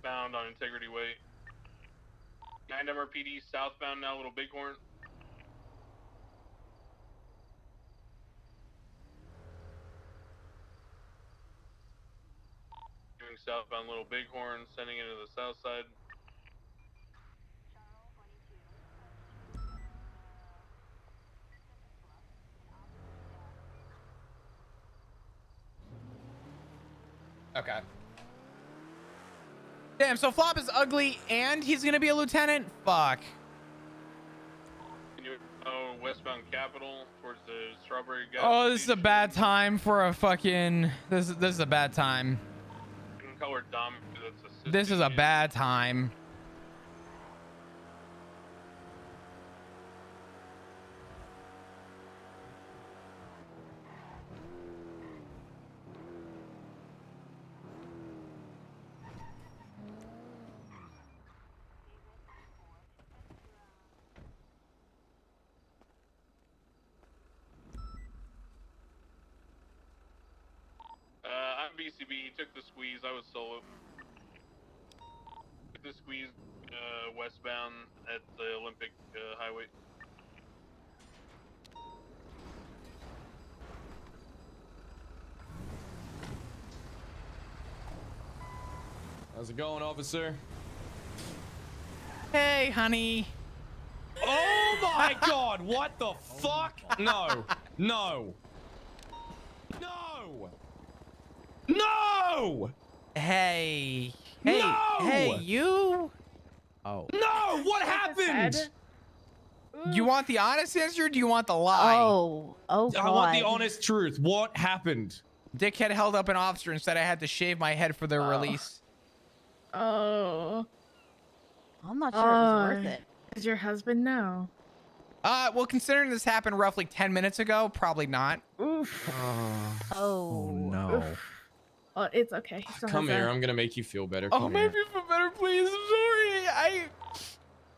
westbound on Integrity Way. 9 MRPD southbound now, Little Bighorn. Doing southbound Little Bighorn, sending it to the south side. Okay. Damn, so Flop is ugly and he's gonna be a lieutenant? Fuck. Oh, westbound Capital towards the Strawberry gas Oh, this is a bad time for a fucking. This is this is a bad time. Color Dom. That's assisting This is a bad time. Uh, I'm BCB. He took the squeeze. I was solo. Took the squeeze uh, westbound at the Olympic uh, Highway. How's it going, officer? Hey, honey. Oh my god, what the fuck? No, no, no, no, Hey. Hey. No! Hey, you. Oh. no, what happened? You want the honest answer? Or do you want the lie? Oh, oh I want the honest truth. What happened? Dickhead held up an officer and said I had to shave my head for their Oh. release. Oh, I'm not sure it was worth Uh, it. does your husband know? Uh, well, considering this happened roughly 10 minutes ago, probably not. Oof. Oh, oh no. Oh, it's okay. He Come has here, I'm gonna make you feel better. Oh, Come make here. me feel better, please. I'm sorry. I.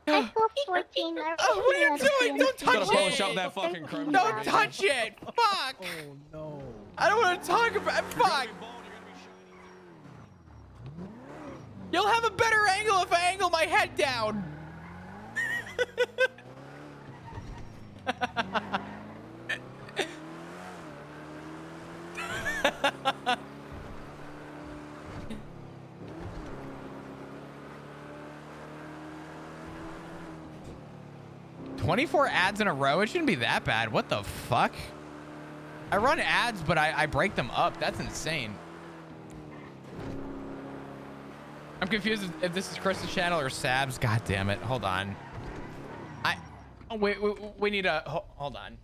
I feel 14. I Oh, what are you doing? Don't understand touch Gotta it. polish up that fucking chrome. Don't touch it. Fuck. Oh no. I don't want to talk about. You're Fuck. be bald, you're gonna be shiny. You'll have a better angle if I angle my head down. Twenty-four ads in a row. It shouldn't be that bad. What the fuck? I run ads, but I, I break them up. That's insane. I'm confused if, this is Chris's channel or Sab's. God damn it. Hold on. I. Oh, wait, we, we need a. Hold on.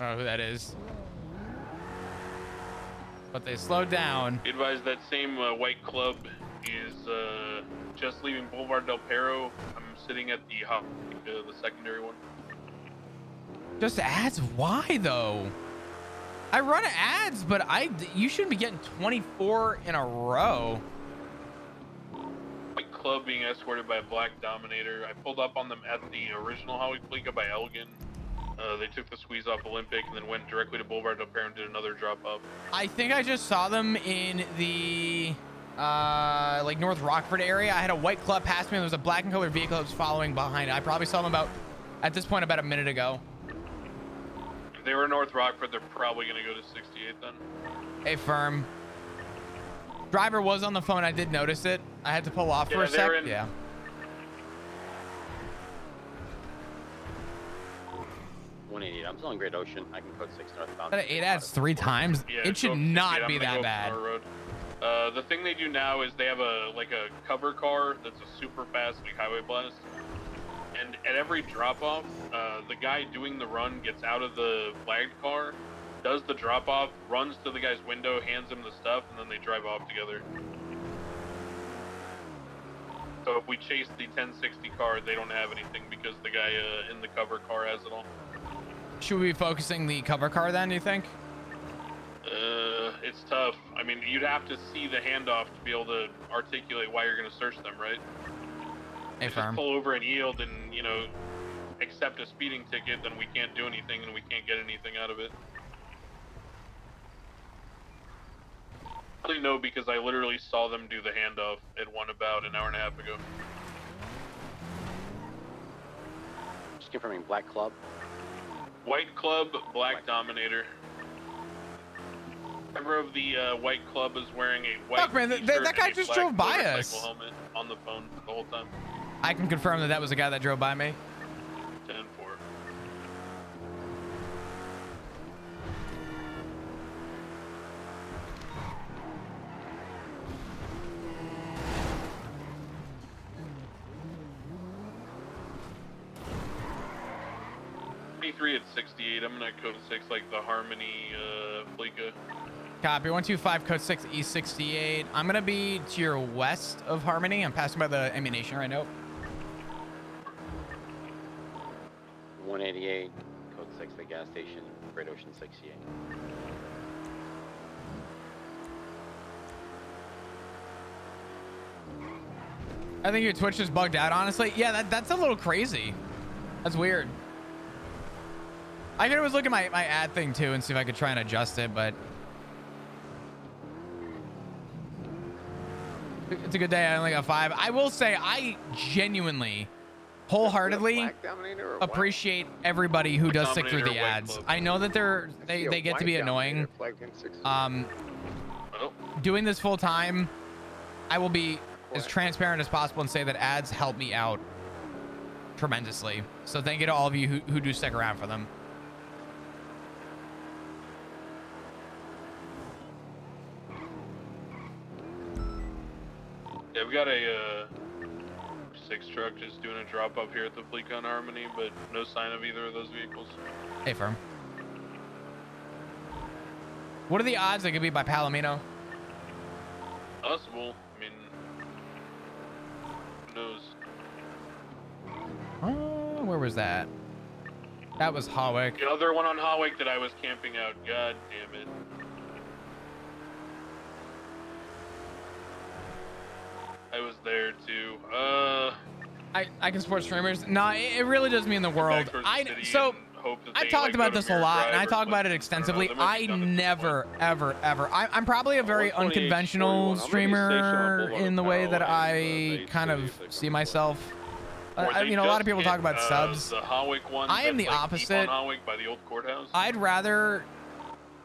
I don't know who that is. But they slowed down. Be advised that same uh, white club is uh, just leaving Boulevard Del Perro. I'm sitting at the hop, uh, the secondary one. Just ads? Why though? I run ads, but I you shouldn't be getting 24 in a row. White club being escorted by a black Dominator. I pulled up on them at the original Highway Fleeca by Elgin. Uh, they took the squeeze off Olympic and then went directly to Boulevard Perro and did another drop off. I think I just saw them in the uh like North Rockford area. I had a white club pass me and there was a black and colored vehicle that was following behind it. I probably saw them about at this point about a minute ago. If they were in North Rockford, they're probably going to go to 68 then. Hey firm. Driver was on the phone. I did notice it. I had to pull off for a sec. in- Yeah. One eighty. I'm still in Great Ocean. I can code six northbound. That eight ads three times. Yeah, it should not be that bad. Road. Uh, the thing they do now is they have a like a cover car that's a super fast like highway blast, and at every drop off, uh, the guy doing the run gets out of the flagged car does the drop off, runs to the guy's window, hands him the stuff, and then they drive off together. So if we chase the 1060 car, they don't have anything because the guy uh, in the cover car has it all. Should we be focusing the cover car then, do you think? Uh, it's tough. I mean, you'd have to see the handoff to be able to articulate why you're going to search them, right? Hey, If firm. just pull over and yield and, you know, accept a speeding ticket, then we can't do anything and we can't get anything out of it. Actually, no, because I literally saw them do the handoff at one about an hour and a half ago. Just confirming Black Club. White Club, Black Dominator. Member of the uh, White Club is wearing a white Fuck, man, that- that guy just drove by us. Helmet on the phone the whole time. I can confirm that that was the guy that drove by me. At sixty-eight. I'm gonna code six like the Harmony uh, Fleeca. Copy. 125 code 6 E68. I'm going to be to your west of Harmony. I'm passing by the ammunition right now. 188, code 6, the gas station, Great Ocean 68. I think your Twitch is bugged out, honestly. Yeah, that, that's a little crazy. That's weird. I could always look at my, my ad thing too and see if I could try and adjust it, but it's a good day. I only got five. I will say I genuinely, wholeheartedly Black Dominator appreciate everybody who does stick through the ads. I know that they're they, they get to be annoying. flagged in six- Um, doing this full time, I will be as transparent as possible and say that ads help me out tremendously. So thank you to all of you who, who do stick around for them. Yeah, we got a uh, six truck just doing a drop off here at the Fleecon Harmony, but no sign of either of those vehicles. Hey, firm. What are the odds they could be by Palomino? Possible. I mean, who knows? Oh, where was that? That was Hawick. The other one on Hawick that I was camping out. God damn it. I was there too. Uh, I, I can support streamers. No, it, it really does mean the world. I so and hope that I talked like, about this a lot, and I talk about it. I extensively. I be done at this never, ever, ever. I, I'm probably a very unconventional 41. I'm gonna be stationed on streamer in the way that uh, I kind of see myself. Uh, I mean, a lot of people hit, talk about uh, subs. The I am the like, opposite. Deep on Hawick by the. I'd rather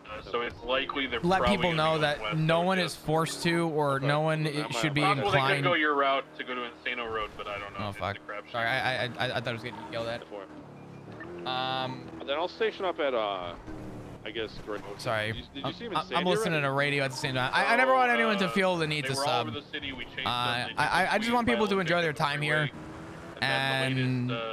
Uh, so it's likely they're let people know that no one is forced to, or Okay. no one That i- might- should be Possible they could inclined. go your route to go to Insano Road, but I don't know. Oh fuck! Sorry, I, I I I thought I was getting yelled at. Before. Um, And then I'll station up at, uh, I guess, Great sorry. Did you, did you I'm, see him in I'm- I'm listening already? to radio at the same time. I, I never want anyone to Uh, feel the need to sub. over the city. We chased Uh, them. I- I- I just want people to enjoy their time freeway. here, And, and latest,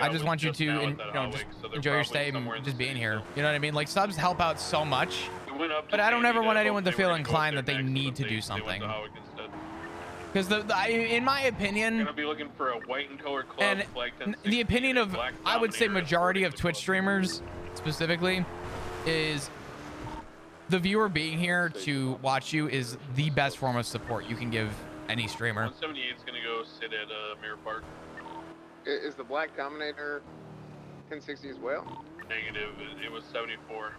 uh, I just want you just to, en- you know, just so enjoy your stay and just being here. You know what I mean? Like subs help out so much. We went up to But I don't ever want anyone to feel were gonna go up inclined that they need to do something. to Hawick instead. Because the, the I, in my opinion, Gonna be looking for a white and club. and 1060, the opinion of I would say majority of Twitch streamers specifically is the viewer being here to watch you is the best form of support you can give any streamer. 178 is gonna go sit at uh, Mirror Park. I- Is the Black Dominator 1060 as well? Negative. It, it was 74.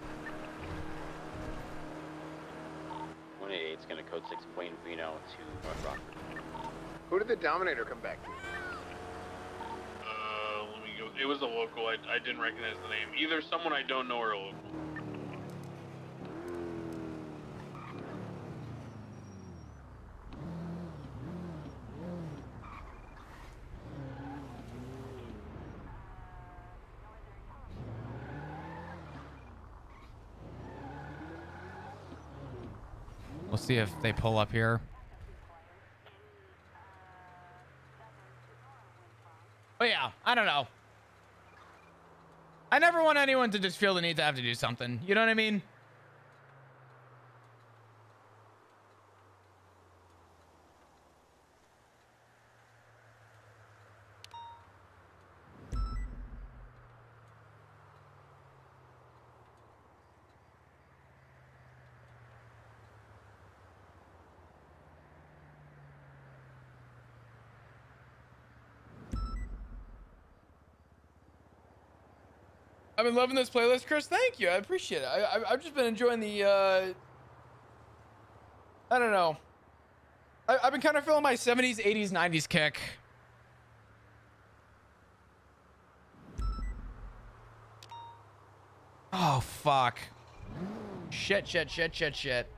188 is going to code 6 Wayne Reno to North Rockford. Who did the Dominator come back to? Uh, let me go. It was a local. I, I didn't recognize the name. Either someone I don't know or a local. See if they pull up here. But yeah, I don't know. I never want anyone to just feel the need to have to do something. You know what I mean? I've been loving this playlist, Chris. Thank you. I appreciate it. I, I, I've just been enjoying the. Uh, I don't know. I, I've been kind of feeling my 70s, 80s, 90s kick. Oh, fuck. Shit, shit, shit, shit, shit.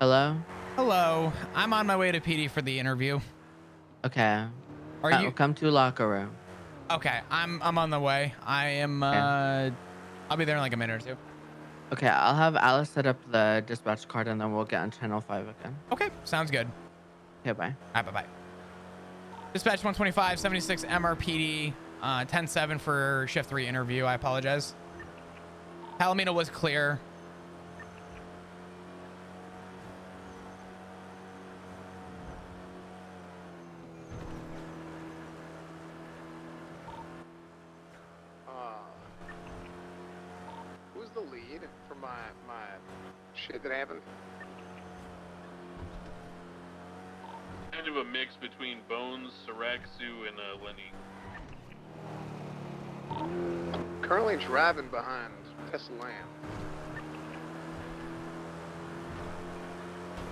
Hello? Hello. I'm on my way to PD for the interview. Okay. Are Uh, you come to locker room? okay? I'm I'm on the way. I am. Uh, I'll be there in like a minute or two. Okay, I'll have Alice set up the dispatch card and then we'll get on channel 5 again. Okay, sounds good. Okay, bye. All right, bye bye. Dispatch 125, 76 MRPD, uh, 10-7 for shift three interview. I apologize. Palomino was clear. Uh, who's the lead for my my shit that happened? Kind of a mix between Bones, Saraxu, and uh, Lenny. Currently driving behind Tessa Lamb.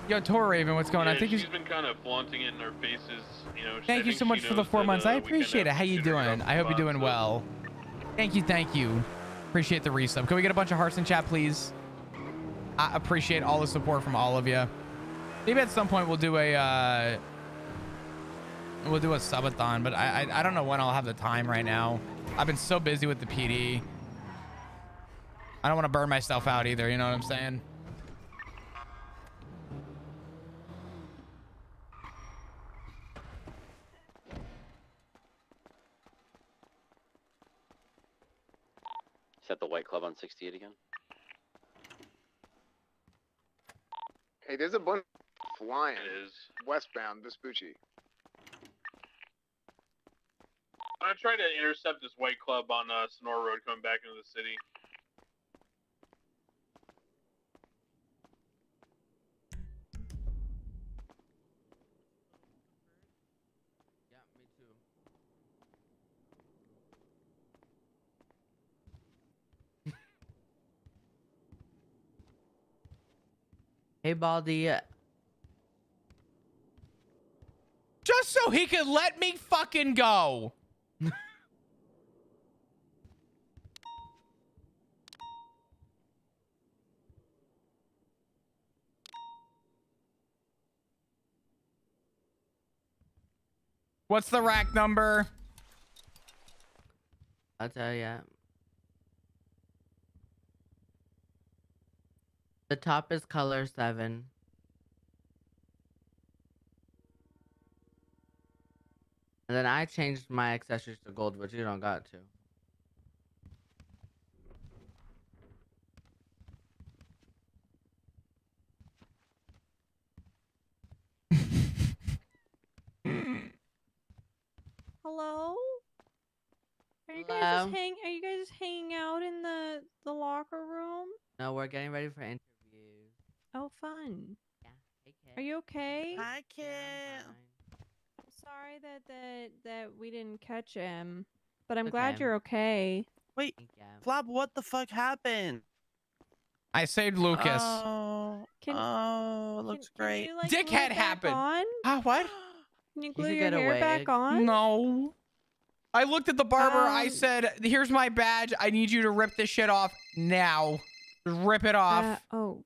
Yo, Tor Raven, what's going on? Yeah, Thank you. she's been kind of flaunting it in our faces, you know. Thank you so much for the four that, months. uh, I appreciate it. How to you doing? I hope you're doing so- well. Thank you, thank you. Appreciate the resub. Can we get a bunch of hearts in chat, please? I appreciate all the support from all of you. Maybe at some point we'll do a uh, we'll do a subathon, but I, I I don't know when I'll have the time right now. I've been so busy with the PD. I don't want to burn myself out either. You know what I'm saying? Is that the White Club on 68 again? Hey, there's a bunch flying It is. westbound Vespucci. I tried to intercept this white club on uh, Senora Road coming back into the city. Yeah, me too. hey, Baldy. Just so he could let me fucking go. What's the rack number? I'll tell ya. The top is color 7. And then I changed my accessories to gold, but you don't got to. Hello? Are you guys just hang are you guys just hanging out in the the locker room? No, we're getting ready for interviews. Oh fun. Yeah. Hey, kid. Are you okay? Hi, Yeah, kid. I'm fine. I'm sorry that that that we didn't catch him. But I'm It's glad okay. you're okay. Wait, Thank ya. Flop, what the fuck happened? I saved Lucas. Oh, Can- oh, it Can- looks can great. you, like, glue it Dickhead back happened. On? Ah, what? Can you You glue should your get a hair back on? No. I looked at the barber. I Um, said, "Here's my badge. I need you to rip this shit off now. Rip it off." Uh, oh.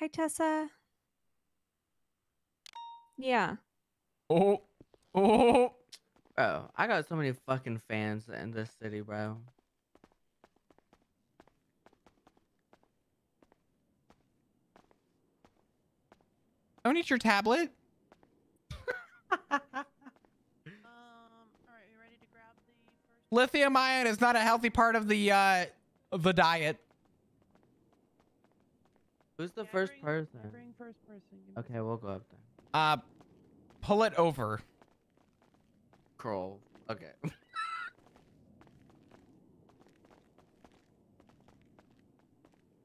Hi Tessa. Yeah. oh, oh. Bro, I got so many fucking fans in this city, bro. Don't eat your tablet. Lithium ion is not a healthy part of the uh of the diet. Who's the first person? Okay, we'll go up there. Uh pull it over. Crawl. Okay.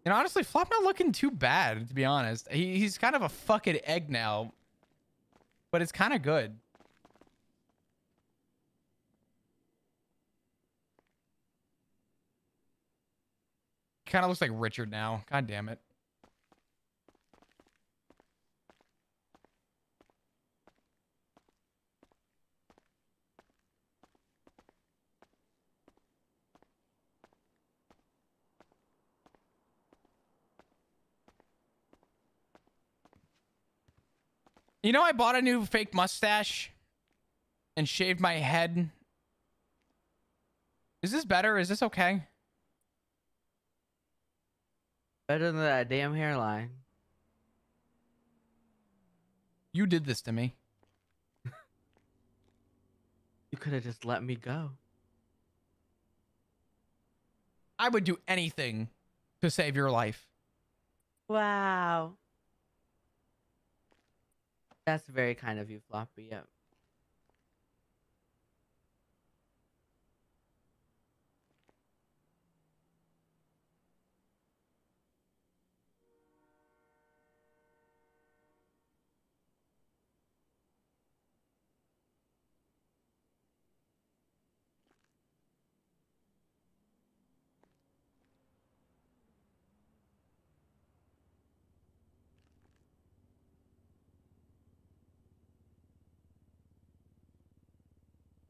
And honestly, Flop not looking too bad, to be honest. He, he's kind of a fucking egg now. But it's kind of good. Kind of looks like Richard now. God damn it. You know, I bought a new fake mustache and shaved my head. Is this better? Is this okay? Better than that damn hairline. You did this to me. You could have just let me go. I would do anything to save your life. Wow. That's very kind of you, Floppy. Yep.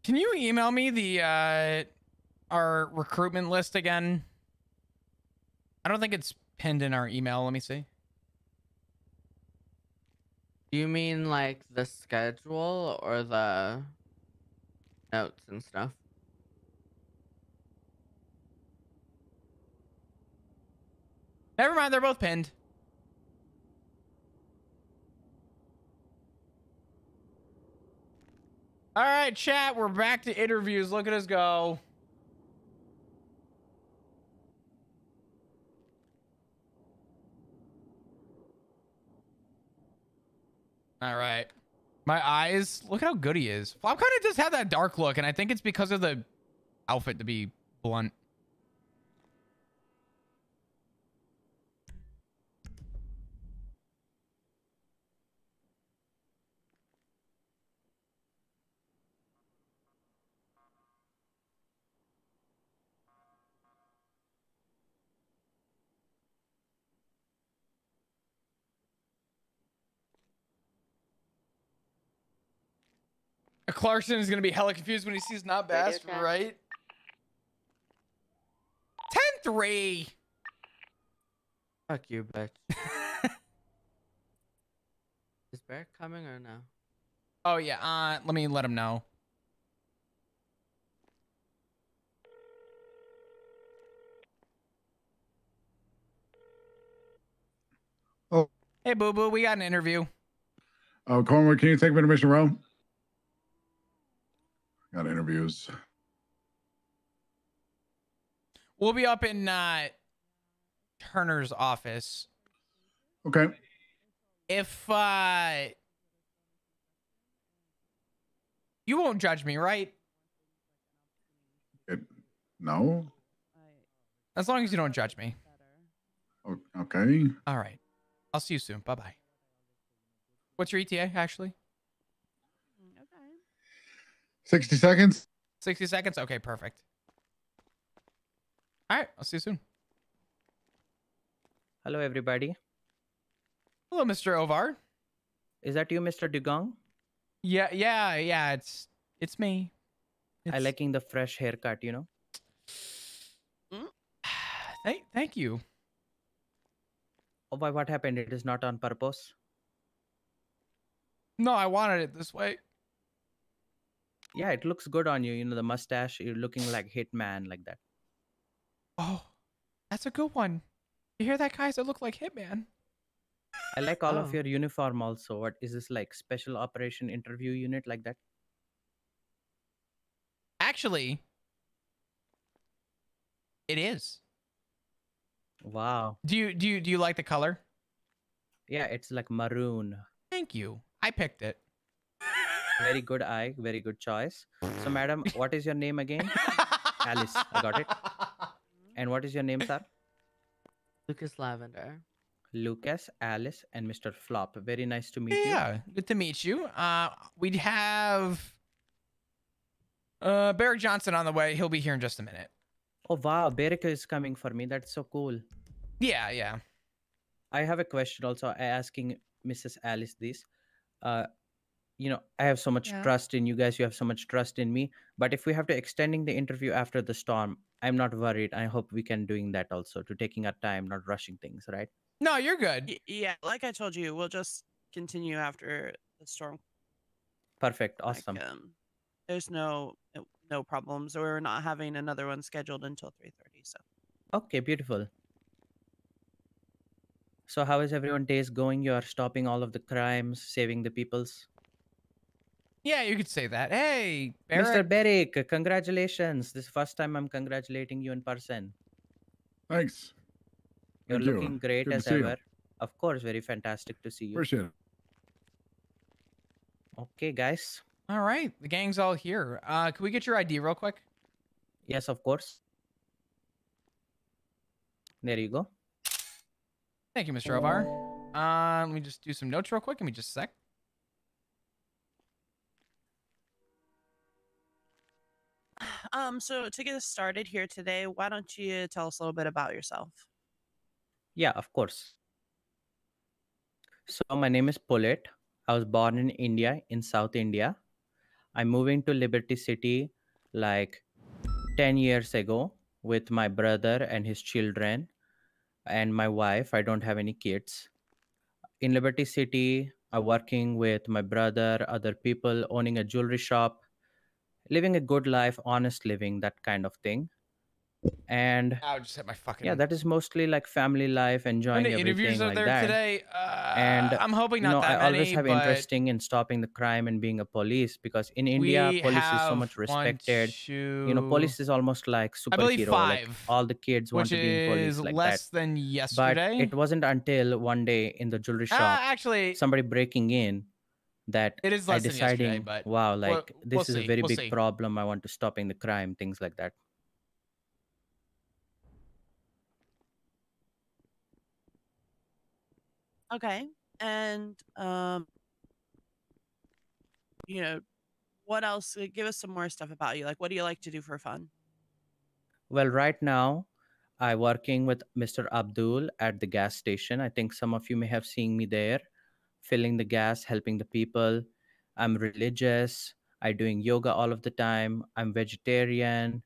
Can you email me the uh our recruitment list again? I don't think it's pinned in our email. Let me see. You mean like the schedule or the notes and stuff? Never mind, they're both pinned. All right, chat, we're back to interviews. Look at us go. All right. My eyes, look at how good he is. Flop kind of does have that dark look, and I think it's because of the outfit, to be blunt. Clarkson is going to be hella confused when he sees not Bass, chat. right? 10-3. Fuck you, bitch. Is Bear coming or no? Oh, yeah. Uh, let me let him know. Oh. Hey, Boo Boo, we got an interview. Oh, Cornwood, can you take me to Mission Row? Got interviews. We'll be up in uh, Turner's office. Okay. If uh, you won't judge me, right? No. As long as you don't judge me. Okay. All right. I'll see you soon. Bye bye. What's your ETA, actually? 60 seconds. 60 seconds? Okay, perfect. All right. I'll see you soon. Hello, everybody. Hello, Mr. Ovar. Is that you, Mr. Dugong? Yeah, yeah, yeah. It's it's me. I liking the fresh haircut, you know. Mm. Thank, thank you. Oh, why? What happened? It is not on purpose. No, I wanted it this way. Yeah, it looks good on you. You know the mustache. You're looking like Hitman, like that. Oh, that's a good one. You hear that, guys? It look like Hitman. I like all Oh. of your uniform also. What is this like special operation interview unit like that? Actually, it is. Wow. Do you do you do you like the color? Yeah, it's like maroon. Thank you. I picked it. Very good eye, very good choice. So madam, what is your name again? Alice, I got it. And what is your name, sir? Lucas Lavender. Lucas, Alice, and Mr. Flop. Very nice to meet you. Yeah, good to meet you. Uh, we have uh Barrick Johnson on the way. He'll be here in just a minute. Oh wow, Berika is coming for me. That's so cool. Yeah, yeah. I have a question also. I asking Mrs. Alice this. Uh, you know, I have so much Yeah. trust in you guys. You have so much trust in me. But if we have to extending the interview after the storm, I'm not worried. I hope we can doing that also to taking our time, not rushing things, right? No, you're good. Y- yeah, like I told you, we'll just continue after the storm. Perfect. Like, Awesome. um, there's no no- no problems. We're not having another one scheduled until 3:30. So Okay, beautiful. So how is everyone days going? You are stopping all of the crimes, saving the peoples. Yeah, you could say that. Hey, Mr. Barrick. Beric, congratulations. This is first time I'm congratulating you in person. Thanks. You're Thank you. looking great Good as see you. ever. Of course, very fantastic to see you. Appreciate it. Okay, guys. All right, the gang's all here. Uh, can we get your ID real quick? Yes, of course. There you go. Thank you, Mr. Ovar. Uh, let me just do some notes real quick. Give me just a sec. Um so to get us started here today, why don't you tell us a little bit about yourself? Yeah, of course. So my name is Pullet. I was born in India, in South India. I'm moving to Liberty City like 10 years ago with my brother and his children and my wife. I don't have any kids. In Liberty City, I'm working with my brother, other people, owning a jewelry shop, living a good life, honest living, that kind of thing. And I just hit my fucking. yeah, that is mostly like family life, enjoying everything interviews are like there that. today. Uh, and I'm hoping you not know, that I many. always have but interesting in stopping the crime and being a police because in India, we police is so have much one, respected. you know, police is almost like I believe superhero. Like five, all the kids want which to be in police is like less that. than But yesterday. it wasn't until one day in the jewelry Uh, shop, actually, somebody breaking in, that It is I less deciding, but wow, we'll- like this we'll is a very we'll big see. problem. I want to stopping the crime, things like that. Okay. And um you know, what else uh, give us some more stuff about you. Like what do you like to do for fun? Well, right now, I working with Mr. Abdul at the gas station. I think some of you may have seen me there, filling the gas, helping the people. I'm religious. I doing yoga all of the time. I'm vegetarian.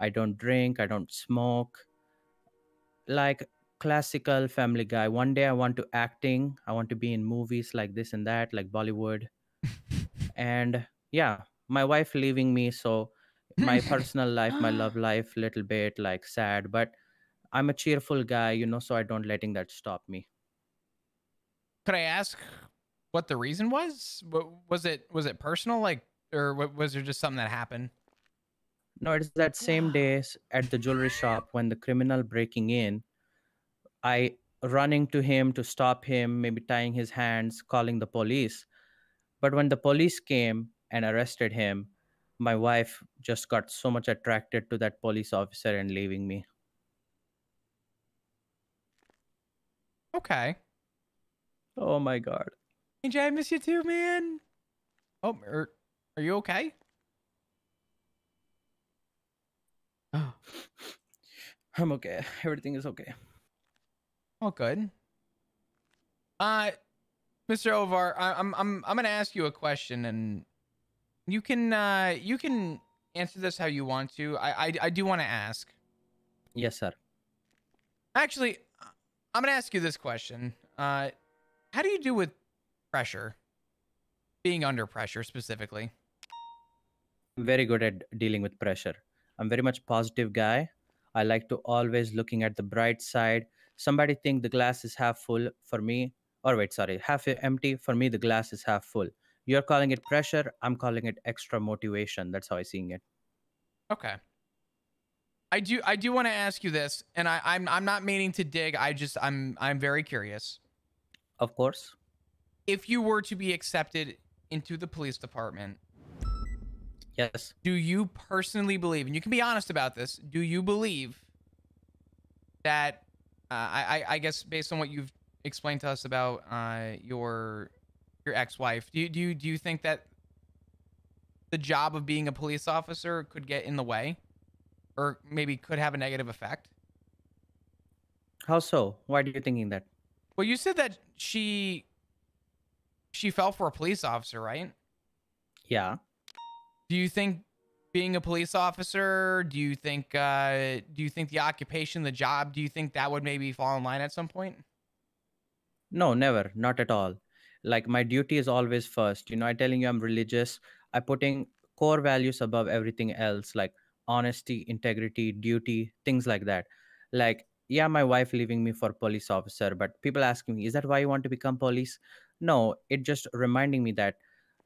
I don't drink. I don't smoke. Like classical family guy. One day I want to acting. I want to be in movies like this and that, like Bollywood. and yeah, my wife leaving me, so my personal life, my love life, little bit like sad, but I'm a cheerful guy, you know, so I don't letting that stop me. could I ask what the reason was? Wa- Was it was it personal, like, or wa- was there just something that happened? No, it's that same day at the jewelry shop when the criminal breaking in, I running to him to stop him, maybe tying his hands, calling the police. But when the police came and arrested him, my wife just got so much attracted to that police officer and leaving me. Okay. Oh my god. AJ, I miss you too, man. Oh, are, are you okay? I'm okay. Everything is okay. Oh, good. Uh, Mr. Ovar, I, I'm I'm I'm gonna ask you a question, and you can uh you can answer this how you want to. I I, I do want to ask. Yes, sir. Actually, I'm gonna ask you this question. Uh, how do you do with pressure? Being under pressure specifically. I'm very good at dealing with pressure. I'm very much positive guy. I like to always looking at the bright side. Somebody think the glass is half full. For me, or wait sorry half empty for me the glass is half full you're calling it pressure i'm calling it extra motivation that's how i seeing it Okay. I do I do want to ask you this, and I, I'm I'm not meaning to dig. I just I'm I'm very curious. of course If you were to be accepted into the police department, yes. do you personally believe, and you can be honest about this, do you believe that uh, I, I I guess based on what you've explained to us about uh, your your ex-wife, do you, do you do you think that the job of being a police officer could get in the way, or maybe could have a negative effect? how so? Why are you thinking that? Well, you said that she she fell for a police officer, right? yeah Do you think being a police officer, do you think uh do you think the occupation, the job, do you think that would maybe fall in line at some point? No, never, not at all. Like my duty is always first. You know, I'm telling you I'm religious. I'm putting core values above everything else, like honesty, integrity, duty, things like that. Like, yeah, my wife leaving me for police officer, but people asking me, is that why you want to become police? No, it just reminding me that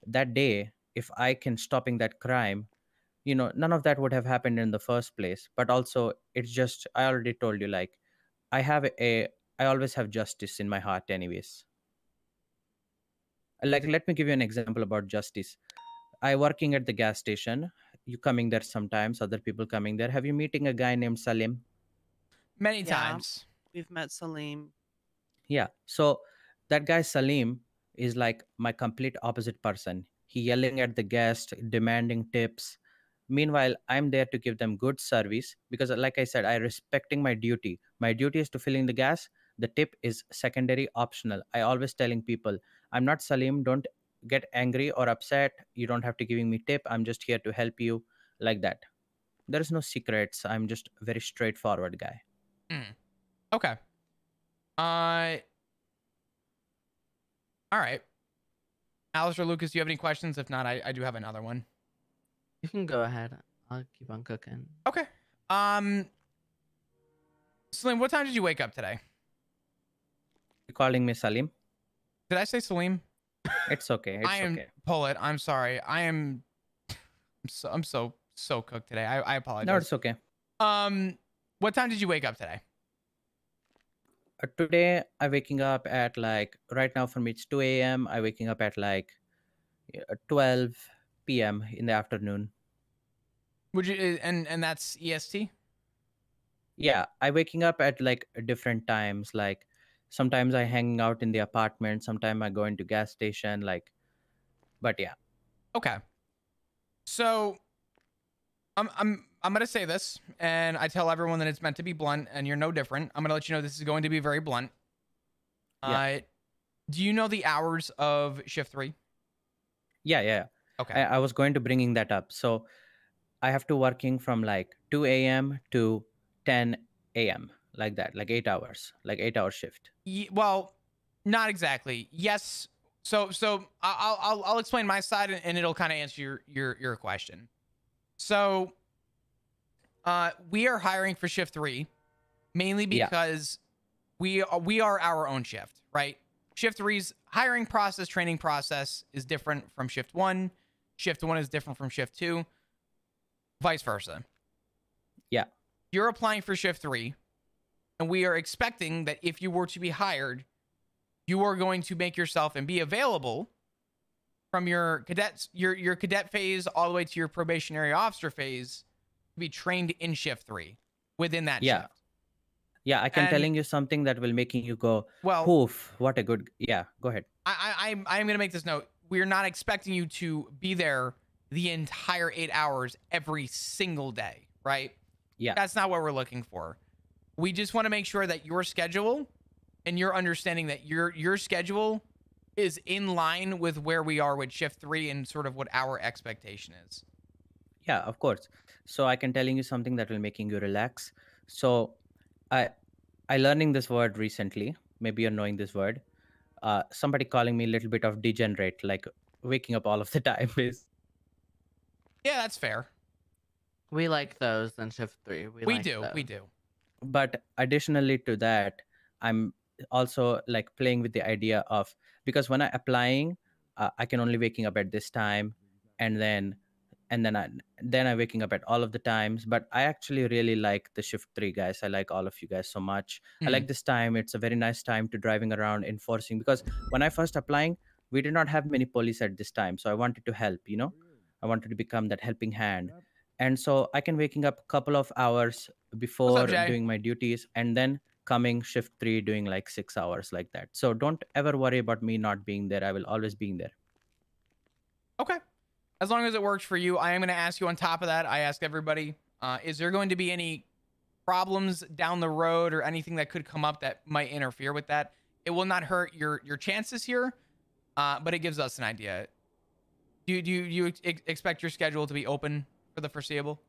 that day, if I can stopping that crime, you know, none of that would have happened in the first place. But also, it's just I already told you, like, I have a I always have justice in my heart, anyways. Like, let me give you an example about justice. I working at the gas station. You coming there sometimes. Other people coming there. Have you meeting a guy named Salim? Many Yeah. times. We've met Salim. Yeah. So that guy Salim is like my complete opposite person. He yelling at the guest, demanding tips. Meanwhile, I'm there to give them good service because, like I said, I respecting my duty. My duty is to filling the gas. The tip is secondary, optional. I always telling people, I'm not Salim. Don't get angry or upset. You don't have to giving me tip. I'm just here to help you, like that. There is no secrets. I'm just very straightforward guy. Hmm. Okay. Uh. All right. Alistair Lucas, do you have any questions? If not, I, I do have another one. You can go ahead. I'll keep on cooking. Okay. Um. Salim, what time did you wake up today? You're calling me Salim? Did I say Salim? It's okay. It's I am okay. pull it. I'm sorry. I am. I'm so I'm so so cooked today. I I apologize. No, it's okay. Um, what time did you wake up today? Uh, today I'm waking up at like right now for me it's 2 a.m I'm waking up at like uh, 12 p.m in the afternoon Would you uh, and and that's EST? yeah I'm waking up at like different times like sometimes i hanging out in the apartment sometimes i go into gas station like but yeah Okay. So I'm I'm I'm gonna say this, and I tell everyone that it's meant to be blunt, and you're no different. I'm gonna let you know this is going to be very blunt. Yeah. Uh, do you know the hours of shift three? yeah yeah Okay. I, I was going to bringing that up so i have to working from like 2 a.m to 10 a.m like that like eight hours like eight hour shift Ye- well, not exactly. Yes. So so I- I'll I'll I'll explain my side, and, and it'll kind of answer your your your question. So, uh, we are hiring for shift three, mainly Yeah. because we are, we are our own shift, right? Shift three's hiring process, training process is different from shift one. Shift one is different from shift two. Vice versa. Yeah. You're applying for shift three, and we are expecting that if you were to be hired, you are going to make yourself and be available from your cadets your your cadet phase all the way to your probationary officer phase to be trained in shift three within that Yeah. shift. yeah i can And- telling you something that will making you go Well, Oof, what a good yeah go ahead I, I I'm I'm gonna make this note. We're not expecting you to be there the entire eight hours every single day, right? Yeah. That's not what we're looking for. We just want to make sure that your schedule and your understanding that your your schedule is in line with where we are with shift three and sort of what our expectation is. yeah of course so i can telling you something that will making you relax so i i learning this word recently maybe you're knowing this word uh somebody calling me a little bit of degenerate like waking up all of the time is Yeah, that's fair. We like those in shift three. We, We, like do, we do. but additionally to that i'm also like playing with the idea of because when i applying uh, i can only waking up at this time and then and then i then i waking up at all of the times but i actually really like the shift three guys. I like all of you guys so much. I hmm. like this time. It's a very nice time to driving around enforcing because when i first applying we did not have many police at this time so i wanted to help you know? I wanted to become that helping hand. And so i can waking up a couple of hours before Jay? doing my duties and then coming shift three doing like six hours like that. So don't ever worry about me not being there. I will always being there. Okay. As long as it works for you, I am going to ask you on top of that. I ask everybody, uh, is there going to be any problems down the road or anything that could come up that might interfere with that? It will not hurt your your chances here, uh, but it gives us an idea. Do you, do you, you ex- expect your schedule to be open for the foreseeable?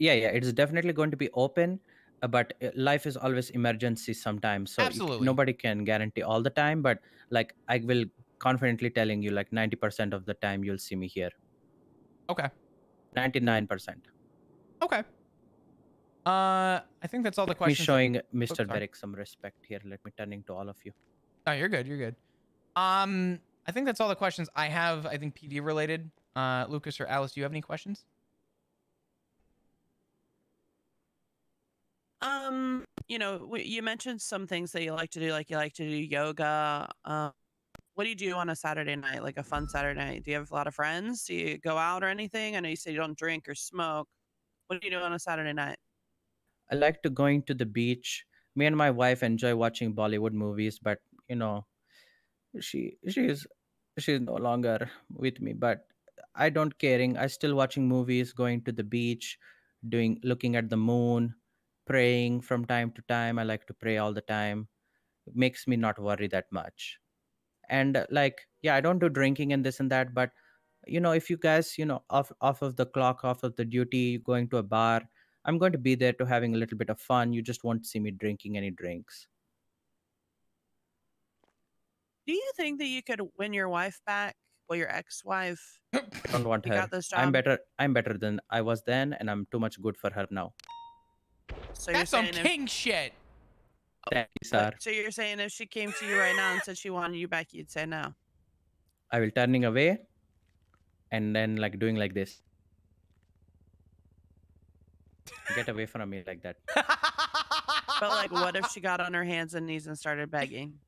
yeah yeah it's definitely going to be open uh, but uh, life is always emergency sometimes so you Absolutely. nobody can guarantee all the time but like i will confidently telling you like 90% of the time you'll see me here Okay. 99% Okay. Uh, I think that's all the me questions. that- showing Oops, mr sorry. Derek some respect here let me turning to all of you Oh, you're good. You're good. Um, I think that's all the questions I have. I think PD related. Uh, Lucas or Alice, do you have any questions? Um, you know, you mentioned some things that you like to do, like you like to do yoga. Um, what do you do on a Saturday night, like a fun Saturday night? Do you have a lot of friends? Do you go out or anything? I know you said you don't drink or smoke. What do you do on a Saturday night? I like to going to the beach. Me and my wife enjoy watching Bollywood movies, but you know, she she's she's no longer with me. But I don't caring. I still watching movies, going to the beach, doing looking at the moon, praying from time to time. I like to pray all the time. It makes me not worry that much. And uh, like, yeah, I don't do drinking and this and that, but you know, if you guys, you know, off off of the clock, off of the duty, going to a bar, I'm going to be there to having a little bit of fun. You just won't see me drinking any drinks. Do you think that you could win your wife back? Well, your ex-wife. I don't want You her. got this I'm better. I'm better than I was then, and I'm too much good for her now. So you're That's some saying if, king shit. Thank you, sir. so you're saying if she came to you right now and said she wanted you back, you'd say no. I will turning away, and then like doing like this. Get away from me like that. But like, what if she got on her hands and knees and started begging?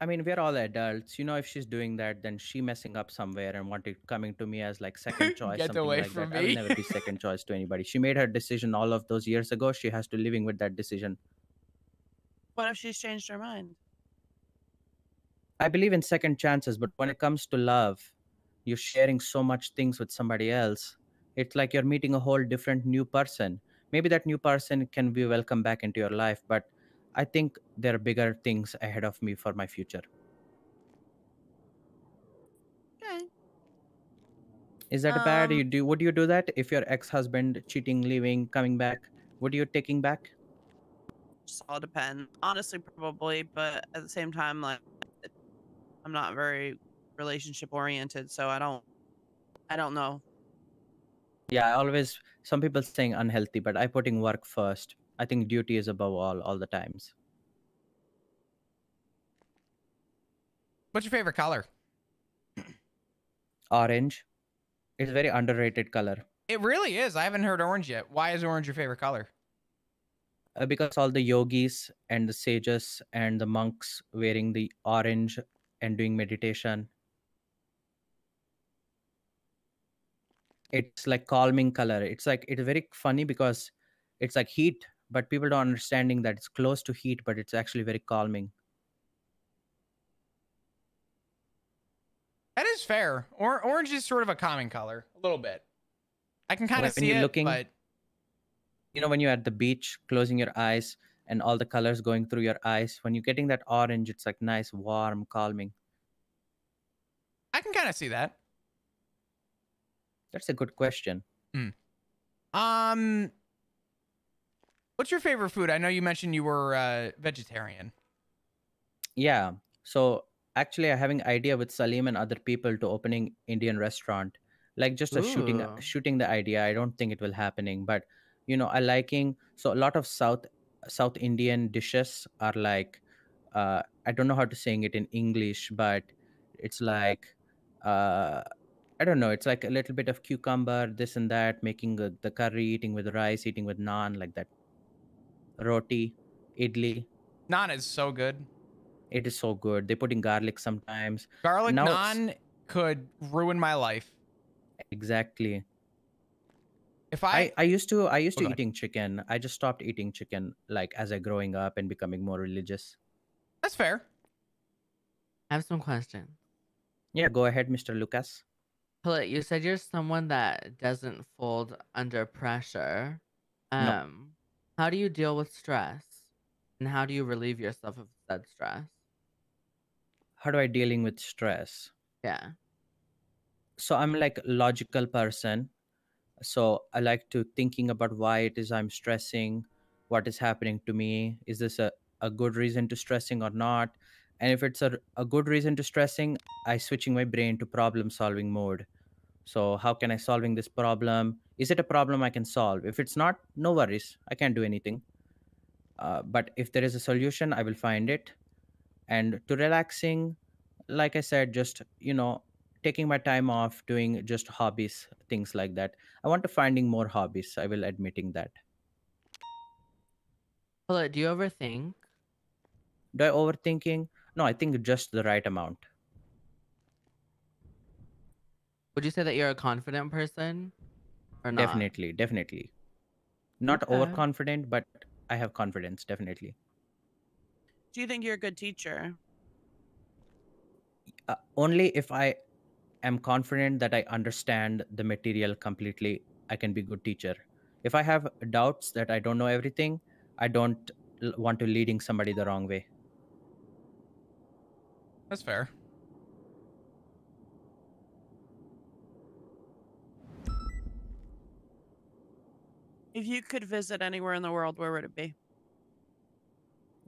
I mean, we're all adults. You know, if she's doing that, then she messing up somewhere and wanted coming to me as like second choice, Get something away like from that. I'll never be second choice to anybody. She made her decision all of those years ago. She has to living with that decision. What if she's changed her mind? I believe in second chances, but when it comes to love, you're sharing so much things with somebody else. It's like you're meeting a whole different new person. Maybe that new person can be welcome back into your life, but I think there are bigger things ahead of me for my future. Okay. Is that bad? Um, You do would you do that if your ex-husband cheating, leaving, coming back? Would you taking back? Just all depend. Honestly, probably, but at the same time, like, I'm not very relationship oriented, so I don't, I don't know. Yeah, I always some people saying unhealthy, but I putting work first. I think duty is above all all the times. What's your favorite color? Orange. It's very underrated color. It really is. I haven't heard orange yet. Why is orange your favorite color? Uh, because all the yogis and the sages and the monks wearing the orange and doing meditation. It's like calming color. It's like it's very funny because it's like heat, but people don't understanding that it's close to heat, but it's actually very calming. That is fair. Or orange is sort of a common color, a little bit. I can kind of see you're it, looking- but You know, when you're at the beach, closing your eyes and all the colors going through your eyes, when you're getting that orange, it's like nice, warm, calming. I can kind of see that. That's a good question. Um, what's your favorite food? I know you mentioned you were uh, vegetarian. Yeah. So actually, I'm having idea with Salim and other people to opening Indian restaurant. Like just a shooting Ooh. shooting the idea. I don't think it will happening, but you know, I liking so a lot of South South Indian dishes are like uh, I don't know how to saying it in English, but it's like uh, I don't know. It's like a little bit of cucumber, this and that, making the, the curry, eating with rice, eating with naan, like that. Roti, idli. Naan is so good. It is so good. They put in garlic sometimes. Garlic Now naan could ruin my life. Exactly. If I, I, I used to I used Oh, to go ahead. eating chicken. I just stopped eating chicken like as I growing up and becoming more religious. that's fair. I have some questions. Yeah, go ahead, Mr. Lucas. Pullet, you said you're someone that doesn't fold under pressure. Um, No. How do you deal with stress? And how do you relieve yourself of said stress? How do I dealing with stress? Yeah. So I'm like a logical person. So I like to thinking about why it is I'm stressing, what is happening to me. Is this a, a good reason to stressing or not? And if it's a, a good reason to stressing, I switching my brain to problem solving mode. So how can I solving this problem? Is it a problem I can solve? If it's not, no worries. I can't do anything. Uh, but if there is a solution, I will find it. And to relaxing, like I said, just you know, taking my time off, doing just hobbies, things like that. I want to finding more hobbies. I will admitting that. Pullet, do you ever think? Do I overthinking? No, I think just the right amount. Would you say that you're a confident person? Or not? Definitely, definitely. Not Okay. overconfident, but I have confidence. Definitely. Do you think you're a good teacher? uh, only if I am confident that I understand the material completely, I can be good teacher. If I have doubts that I don't know everything, I don't l- want to leading somebody the wrong way. That's fair. If you could visit anywhere in the world, where would it be?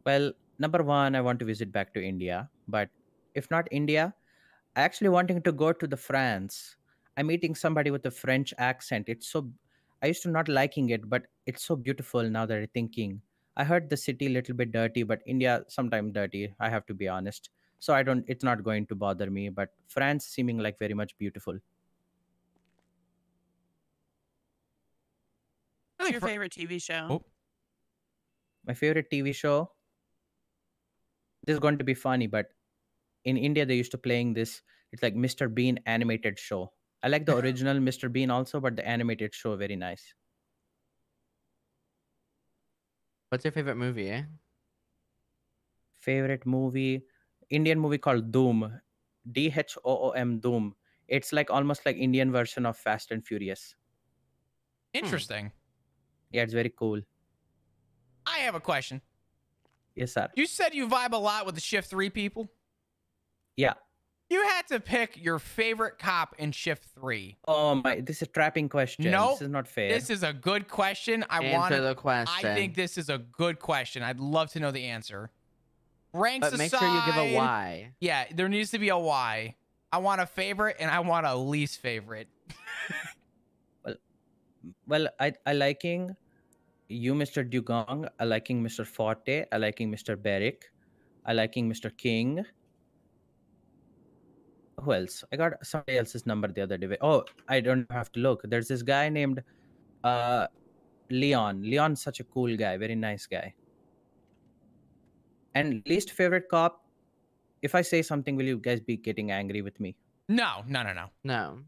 Well, number one, I want to visit back to India, but if not India, I actually wanting to go to the France. I'm meeting somebody with a French accent. It's so I used to not liking it, but it's so beautiful now that I'm thinking. I heard the city a little bit dirty, but India sometimes dirty. I have to be honest. So I don't. It's not going to bother me. But France seeming like very much beautiful. What's your favorite TV show? Oh. My favorite TV show. This is going to be funny, but in India they used to playing this. It's like Mr. Bean animated show. I like the original Mr. Bean also, but the animated show very nice. What's your favorite movie? eh? Favorite movie, Indian movie called Dhoom, D H O O M Dhoom. It's like almost like Indian version of Fast and Furious. Interesting. Yeah, it's very cool. I have a question. Yes, sir. You said you vibe a lot with the Shift 3 people. Yeah. You had to pick your favorite cop in Shift 3. Oh my, this is a trapping question. Nope. This is not fair. This is a good question. I Answer want the I think this is a good question. I'd love to know the answer. Ranks But make sure you give a why. Yeah, there needs to be a why. I want a favorite and I want a least favorite. well i i liking you mr dugong. I liking mr forte. I liking mr Beric. i liking mr king. Who else? I got somebody else's number the other day. Oh i don't have to look. There's this guy named uh leon. Leon's such a cool guy very nice guy. And least favorite cop if i say something will you guys be getting angry with me? No, no, no, no. No.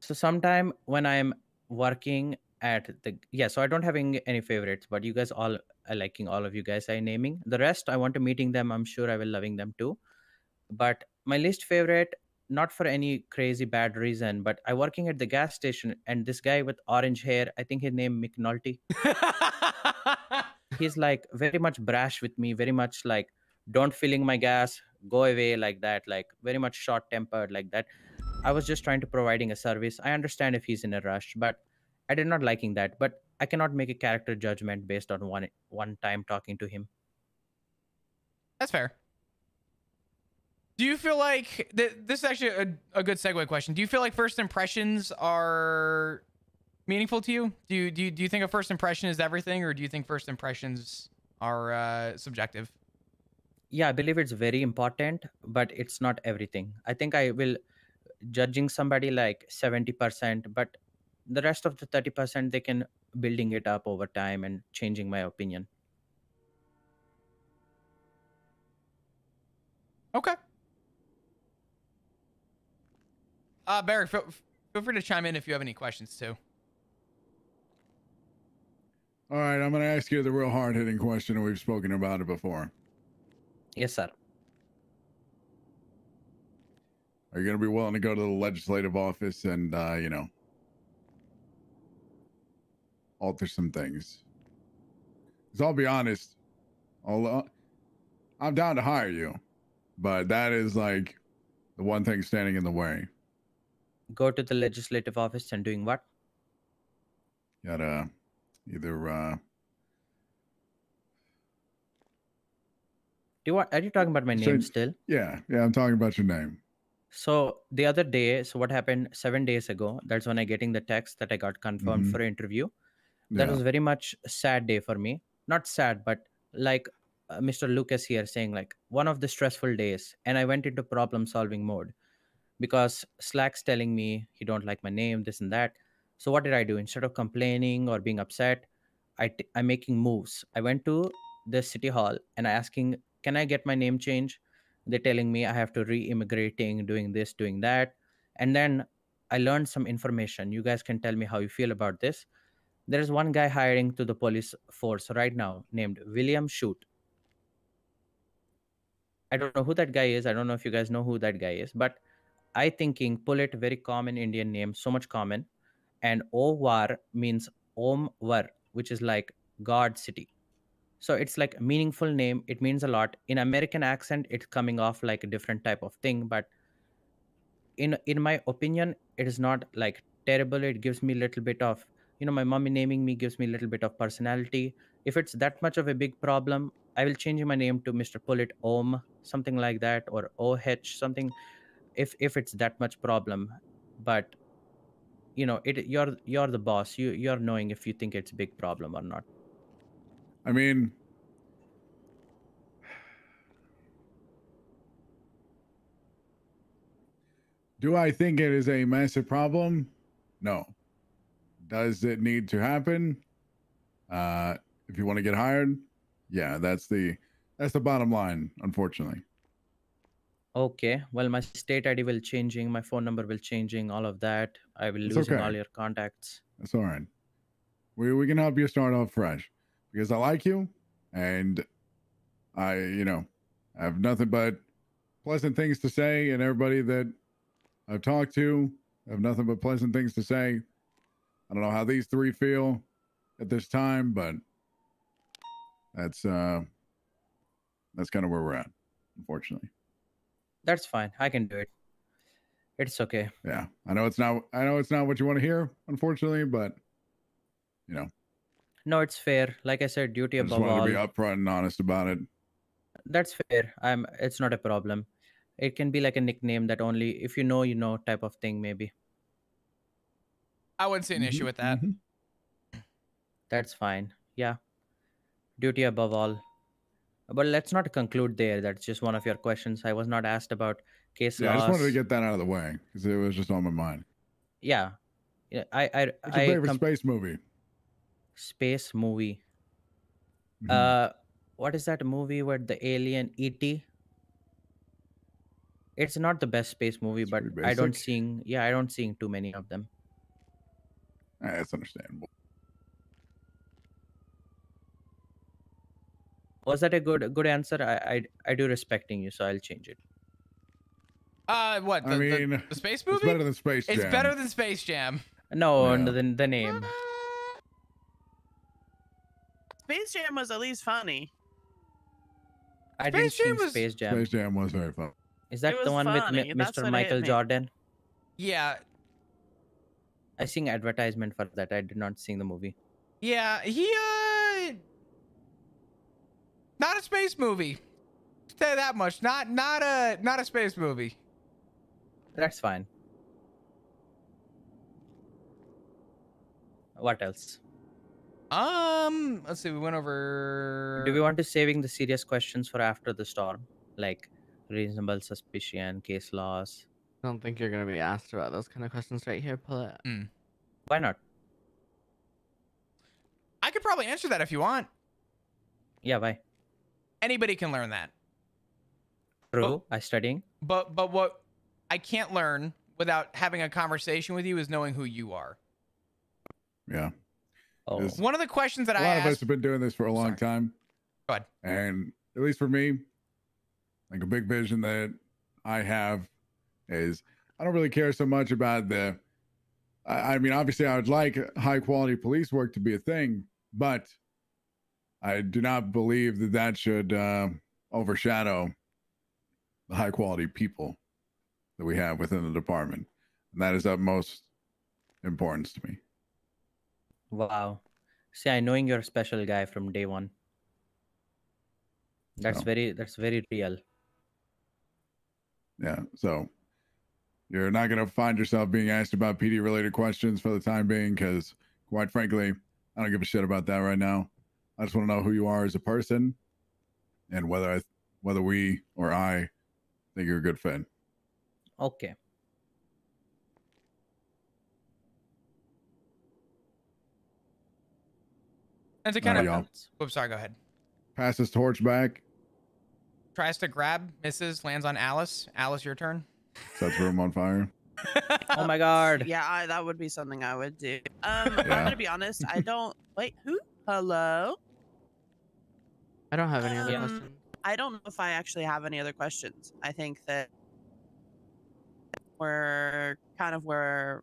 so sometime when I'm working at the yeah, so I don't having any favorites, but you guys all I liking all of you guys I naming. The rest I want to meeting them. I'm sure I will loving them too. But my least favorite, not for any crazy bad reason, but I working at the gas station and this guy with orange hair, I think his name McNulty. He's like very much brash with me, very much like don't filling my gas, go away like that, like very much short tempered like that. I was just trying to providing a service. I understand if he's in a rush, but I did not liking that. But I cannot make a character judgment based on one one time talking to him. That's fair. Do you feel like th- this is actually a, a good segue question? Do you feel like first impressions are meaningful to you? Do you, do you do you think a first impression is everything, or do you think first impressions are uh, subjective. Yeah, I believe it's very important, but it's not everything. I think I will judging somebody like 70%, but the rest of the 30% they can building it up over time and changing my opinion. Okay. Uh, Barry, feel, feel free to chime in if you have any questions too. All right, I'm going to ask you the real hard hitting question, and we've spoken about it before. Yes, sir. Are you going to be willing to go to the legislative office and, uh, you know, alter some things? Because I'll be honest, I'll, uh, I'm down to hire you, but that is like the one thing standing in the way. Go to the legislative office and doing what? Gotta either uh, Do you want? Are you talking about my So- name still? yeah, yeah, I'm talking about your name. So the other day, so what happened seven days ago? That's when I getting the text that I got confirmed Mhm. for interview. That Yeah. was very much a sad day for me. Not sad, but like uh, Mr. Lucas here saying like one of the stressful days, and I went into problem solving mode because Slack's telling me he don't like my name, this and that. So what did I do? Instead of complaining or being upset, I t- I'm making moves. I went to the city hall and I asking, can I get my name changed? They're telling me I have to re-immigrating, doing this, doing that, and then I learned some information. You guys can tell me how you feel about this. There is one guy hiring to the police force right now named William Shoot. I don't know who that guy is. I don't know if you guys know who that guy is, but I thinking Pullet very common Indian name, so much common, and Ovar means Om Var, which is like God city. So it's like a meaningful name. It means a lot. In American accent, it's coming off like a different type of thing, but in in my opinion, it is not like terrible. It gives me a little bit of you know my mommy naming me gives me a little bit of personality. If it's that much of a big problem, I will change my name to Mr. Pullet Om, something like that, or OH, something. If if it's that much problem, but you know it you're you're the boss. You you're knowing if you think it's a big problem or not. I mean, do I think it is a massive problem? No. Does it need to happen? Uh, if you want to get hired, yeah, that's the that's the bottom line, unfortunately. Okay. Well, my state ID will changing, my phone number will changing, all of that. I will It's losing okay. all your contacts. That's all right. We we can help you start off fresh because I like you and I, you know, I have nothing but pleasant things to say and everybody that I've talked to have nothing but pleasant things to say. I don't know how these three feel at this time, but that's uh that's kind of where we're at, unfortunately. That's fine. I can do it. It's okay. Yeah. I know it's not I know it's not what you want to hear, unfortunately, but you know, No, it's fair. Like I said, duty I just above wanted all. to be upfront and honest about it. That's fair. I'm. It's not a problem. It can be like a nickname that only if you know, you know, type of thing. Maybe I wouldn't see an issue mm-hmm, with that. Mm-hmm. that's fine. Yeah. Duty above all. But let's not conclude there. That's just one of your questions. I was not asked about case Yeah, I just wanted to get that out of the way because it was just on my mind. Yeah. Yeah. I. I. What's your I favorite com- space movie? Space movie. Mhm. Uh, what is that movie where the alien ET? It's not the best space movie, but I don't basic. seeing. Yeah, I don't seeing too many of them. Ah, that's understandable. Was that a good good answer? I I, I do respecting you, so I'll change it. Uh, what? The, I mean, the, space it's movie? better than Space It's better than Space Jam. No, Yeah. the the name. Space Jam was at least funny. I didn't Space Jam see was- Space Jam. Space Jam was very fun. Is that the one funny, with Mi- that's Mr. Michael. Jordan? Yeah, I seen advertisement for that. I did not see the movie. yeah. He uh, not a space movie. Say that much. Not not a not a space movie. That's fine. What else? Um, let's see. We went over. Do we want to saving the serious questions for after the storm, like reasonable suspicion, case laws? I don't think you're gonna be asked about those kind of questions right here. Pullet. Why not? I could probably answer that if you want. Yeah, why? Anybody can learn that. True. I studying. But but what I can't learn without having a conversation with you is knowing who you are. Yeah. Oh. One of the questions that a I lot of us have been doing this for a long time. Go ahead. And at least for me, like a big vision that I have is I don't really care so much about the. I, I mean, obviously, I would like high quality police work to be a thing, but I do not believe that that should uh, overshadow the high quality people that we have within the department. And that is of most importance to me. Wow. See, I knowing you're a special guy from day one. That's So- very that's very real. Yeah. So you're not going to find yourself being asked about PD related questions for the time being because, quite frankly, I don't give a shit about that right now. I just want to know who you are as a person and whether I, whether we or I think you're a good fit. Okay. And to kind right, of. y'all. Oops, sorry. Go ahead. Pass this torch back. Tries to grab, misses, lands on Alice. Alice, your turn. Sets room on fire. Oh my god. Yeah, I, that would be something I would do. Um, I'm gonna be honest. I don't. Wait, who? Hello. I don't have any other Um, questions. I don't know if I actually have any other questions. I think that we're kind of where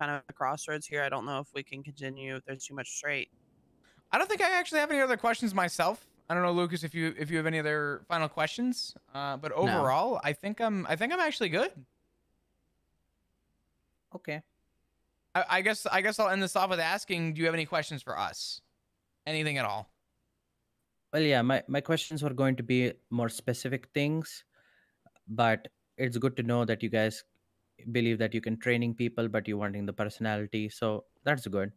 kind of at a crossroads here. I don't know if we can continue if there's too much straight. I don't think I actually have any other questions myself. I don't know, Lucas, if you if you have any other final questions. Uh, but overall, I think I'm I think I'm actually good. Okay. I, I guess I guess I'll end this off with asking: Do you have any questions for us? Anything at all? Well, yeah, my, my questions were going to be more specific things, but it's good to know that you guys believe that you can training people, but you're wanting the personality. So that's good.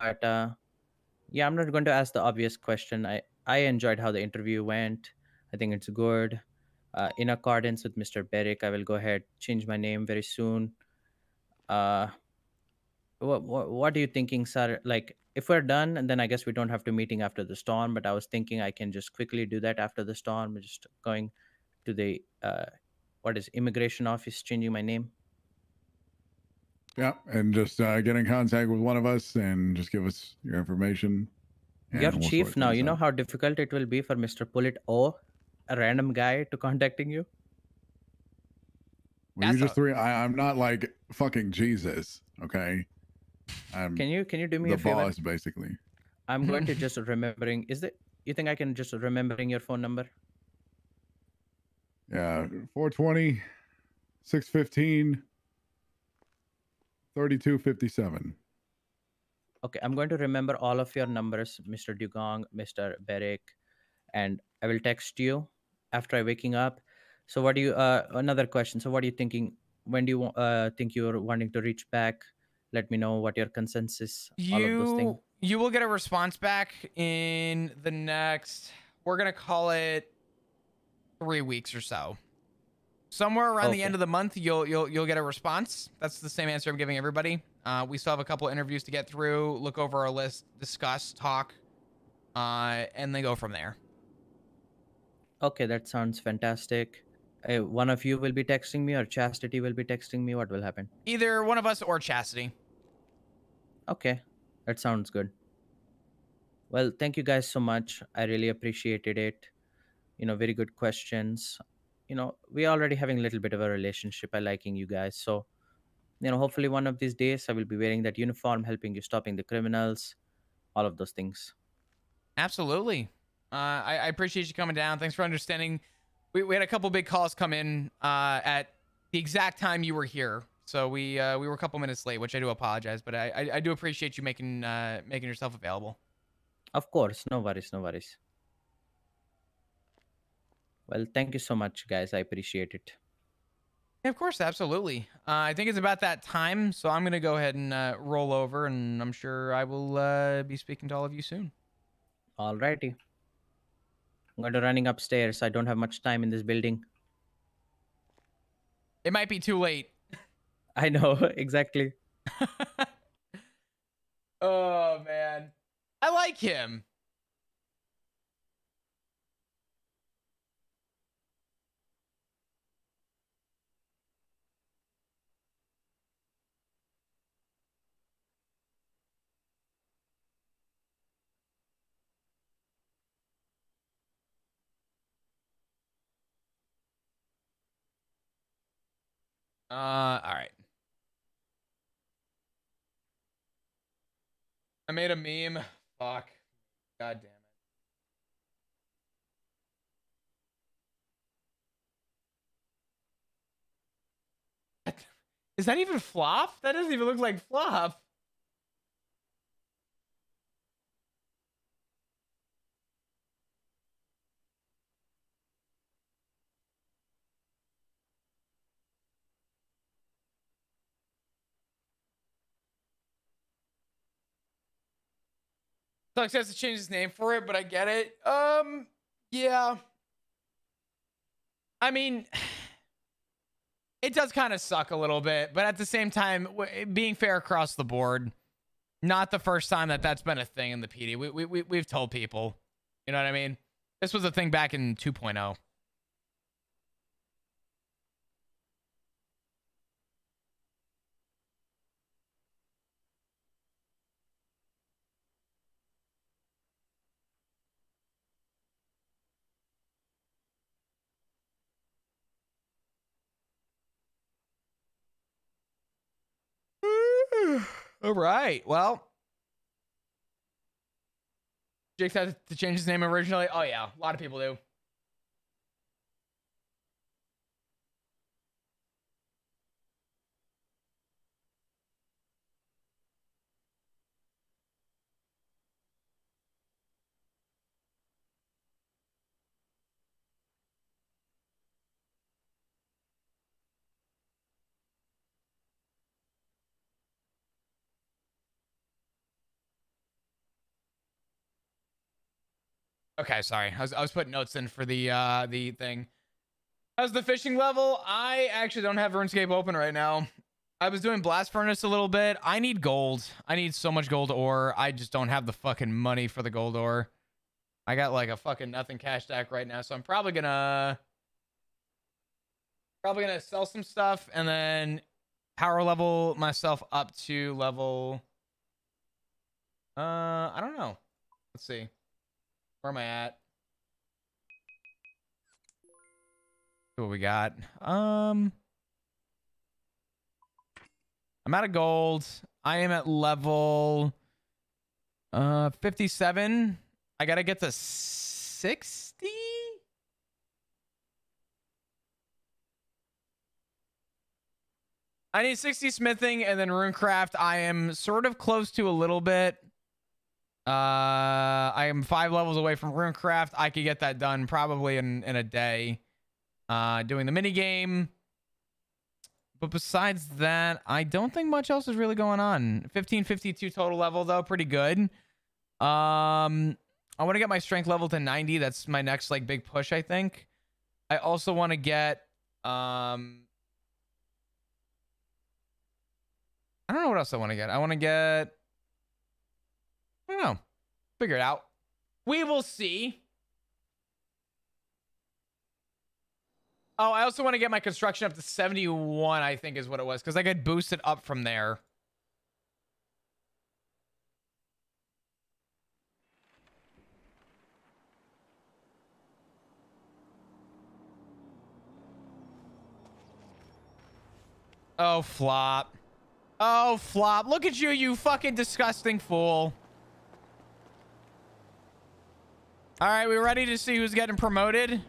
But uh, yeah, I'm not going to ask the obvious question. I, I enjoyed how the interview went. I think it's good. Uh, in accordance with Mr. Beric, I will go ahead change my name very soon. Uh, what, what what are you thinking, sir? Like, if we're done, and then I guess we don't have to meeting after the storm. But I was thinking I can just quickly do that after the storm, just going to the uh, what is immigration office, changing my name. Yeah. And just uh, get in contact with one of us and just give us your information. and You're we'll chief now. things You know out. how difficult it will be for Mister Bullet O, a random guy, to contacting you. Well, you just three. I, I'm not like fucking Jesus. Okay. I'm Can you can you do me the a favor? boss, basically. I'm going to just remembering. Is it? You think I can just remembering your phone number? Yeah, 420, 615, 3257. Okay, I'm going to remember all of your numbers, Mr. Dugong, Mr. Beric, and I will text you after I waking up. So, what do you? Uh, another question. So, what are you thinking? When do you uh, think you're wanting to reach back? Let me know what your consensus. all of those things. You you will get a response back in the next. We're gonna call it three weeks or so. Somewhere around the end of the month, you'll you'll you'll get a response. That's the same answer I'm giving everybody. Uh, we still have a couple interviews to get through. Look over our list, discuss, talk, uh, and then go from there. Okay, that sounds fantastic. Uh, one of you will be texting me, or Chastity will be texting me. What will happen? Either one of us or Chastity. Okay, that sounds good. Well, thank you guys so much. I really appreciated it. You know, very good questions. You know, we're already having a little bit of a relationship. I liking you guys. So, you know, hopefully one of these days I will be wearing that uniform, helping you stopping the criminals, all of those things. Absolutely. Uh, I, I appreciate you coming down. Thanks for understanding. We, we had a couple big calls come in uh, at the exact time you were here, so we uh, we were a couple minutes late, which I do apologize, but I I, I do appreciate you making uh, making yourself available. Of course, no worries, no worries. Well, thank you so much, guys. I appreciate it. Yeah, of course, absolutely. Uh, I think it's about that time, so I'm gonna go ahead and uh, roll over, and I'm sure I will uh, be speaking to all of you soon. Alrighty. I'm going to running upstairs. I don't have much time in this building. It might be too late. I know exactly. Oh man, I like him. Uh, all right. I made a meme. Fuck. God damn it. Is that even flop? That doesn't even look like flop. Sucks has to change his name for it, but I get it. Um, yeah. I mean, it does kind of suck a little bit, but at the same time, being fair across the board, not the first time that that's been a thing in the PD. We, we, we, we've told people, you know what I mean? This was a thing back in oh. 2.0. All right. Well, Jake's had to change his name originally. Oh yeah, a lot of people do. Okay, sorry. I was, I was putting notes in for the uh the thing. How's the fishing level? I actually don't have RuneScape open right now. I was doing Blast Furnace a little bit. I need gold. I need so much gold ore. I just don't have the fucking money for the gold ore. I got like a fucking nothing cash stack right now, so I'm probably gonna probably gonna sell some stuff and then power level myself up to level uh I don't know. Let's see. Where am I at? What we got? Um, I'm out of gold. I am at level uh 57. I gotta get to 60. I need 60 smithing and then runecraft. I am sort of close to a little bit. Uh, I am five levels away from runecraft. I could get that done probably in in a day. Uh, doing the mini game. But besides that, I don't think much else is really going on. 1552 total level though, pretty good. Um, I want to get my strength level to 90. That's my next like big push, I think. I also want to get um I don't know what else I want to get. I want to get I don't know. Figure it out. We will see. Oh, I also want to get my construction up to 71, I think is what it was, because I could boost it up from there. Oh, flop. Oh, flop. Look at you, you fucking disgusting fool. All right, we're ready to see who's getting promoted?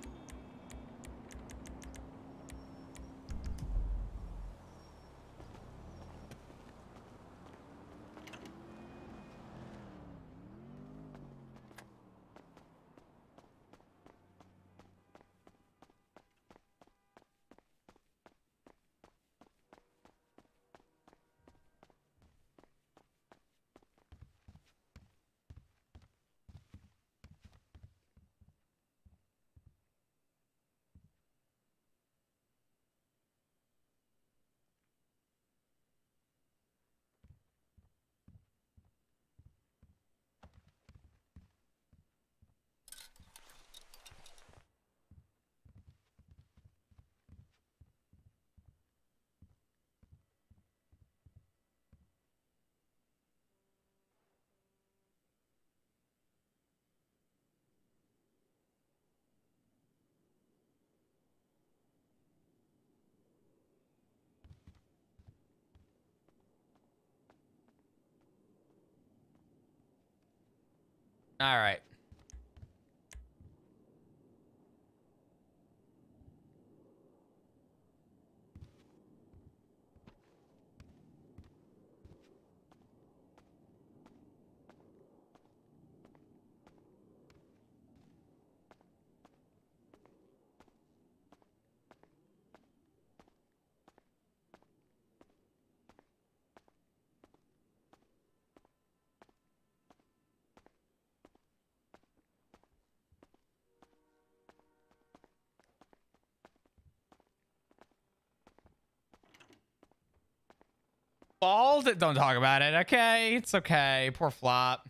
All right. Bald? Don't talk about it. Okay, it's okay. Poor flop.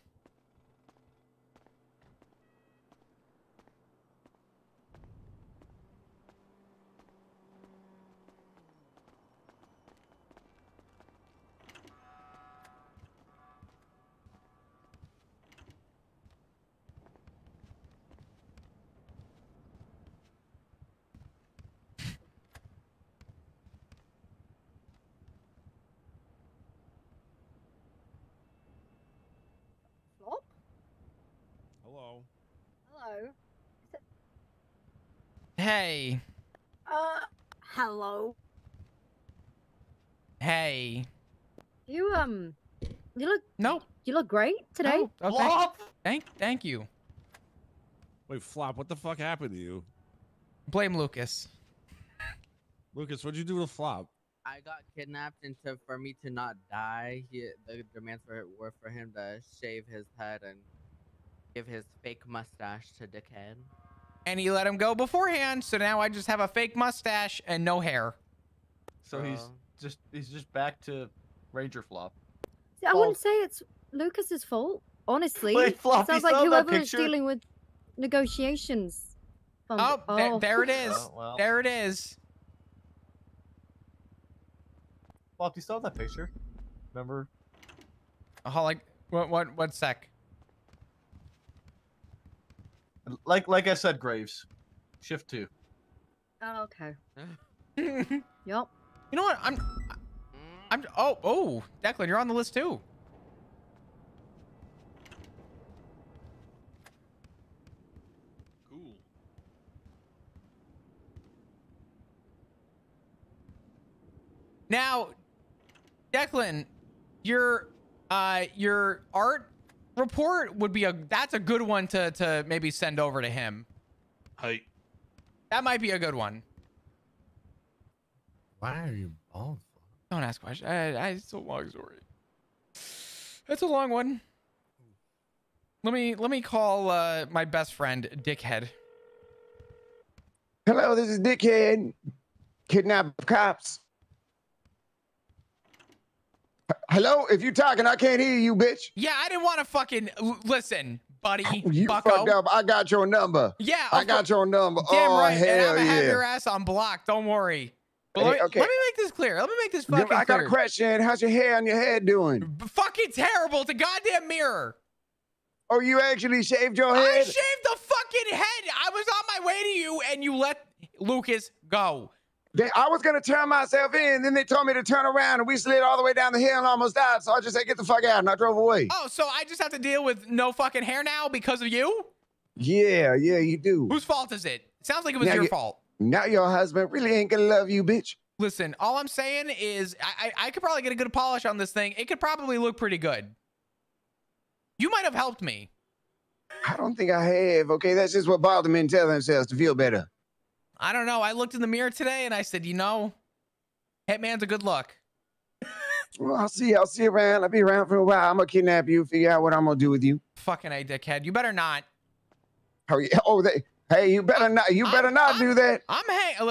Hello. Hello. Hey. Uh, hello. Hey. You um, you look. No. You look great today. Oh, thank, thank, thank you. Wait, Flop, what the fuck happened to you? Blame Lucas. Lucas, what'd you do to Flop? I got kidnapped and to, for me to not die, he, the demands were, were for him to shave his head and give his fake mustache to Dickhead. And he let him go beforehand, so now I just have a fake mustache and no hair. So he's oh. just he's just back to Ranger Flop. See, I wouldn't say it's Lucas's fault. Honestly, Wait, Flop, sounds like saw whoever is dealing with negotiations. from- oh, oh, there, there it is. Oh, well. There it is. Flop, you saw that picture? Remember? Oh, like what? What? What sec? Like like I said, Graves. Shift two. Oh, okay. Yep. You know what? I'm. I'm. Oh, oh, Declan, you're on the list too. Cool. Now, Declan, your uh your art report would be a that's a good one to to maybe send over to him. Hi. That might be a good one. Why are you bald? Don't ask questions. I, I, it's a long story. It's a long one. Let me let me call uh, my best friend, Dickhead. Hello, this is Dickhead. Kidnap cops. Hello, if you talking, I can't hear you, bitch. Yeah, I didn't want to fucking listen, buddy. You bucko. fucked up. I got your number. Yeah, I got your number. Damn oh, right. And I'm gonna yeah. have your ass on block. Don't worry. Hey, let, me, okay. let me make this clear. Let me make this fucking I got clear. a question. How's your hair on your head doing? B- Fucking terrible. It's a goddamn mirror. Oh, you actually shaved your head? I shaved the fucking head. I was on my way to you, and you let Lucas go. They, I was gonna turn myself in, then they told me to turn around, and we slid all the way down the hill and almost died. So I just said, "Get the fuck out," and I drove away. Oh, so I just have to deal with no fucking hair now because of you? Yeah, yeah, you do. Whose fault is it? Sounds like it was Now your you- fault. Now your husband really ain't gonna love you, bitch. Listen, all I'm saying is I, I I could probably get a good polish on this thing. It could probably look pretty good. You might have helped me. I don't think I have. Okay, that's just what bothered men tell themselves to feel better. I don't know. I looked in the mirror today and I said, you know, Hitman's a good look. Well, I'll see. I'll see you around. I'll be around for a while. I'm gonna kidnap you. Figure out what I'm gonna do with you. Fucking a dickhead. You better not. Oh, yeah. oh, they, hey, you better not. You better not do that. I'm hey. Listen,